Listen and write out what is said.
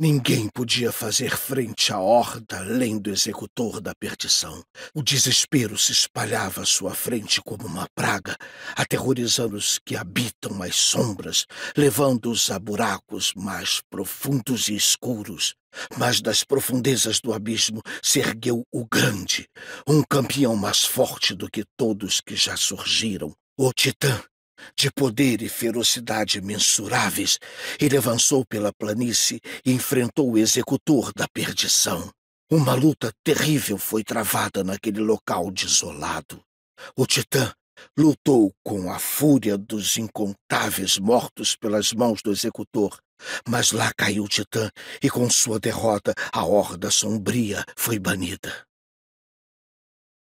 Ninguém podia fazer frente à horda além do executor da perdição. O desespero se espalhava à sua frente como uma praga, aterrorizando os que habitam as sombras, levando-os a buracos mais profundos e escuros. Mas das profundezas do abismo se ergueu o grande, um campeão mais forte do que todos que já surgiram, o Titã de poder e ferocidade mensuráveis, ele avançou pela planície e enfrentou o executor da perdição. Uma luta terrível foi travada naquele local desolado. O Titã lutou com a fúria dos incontáveis mortos pelas mãos do executor, mas lá caiu o Titã e com sua derrota a horda sombria foi banida.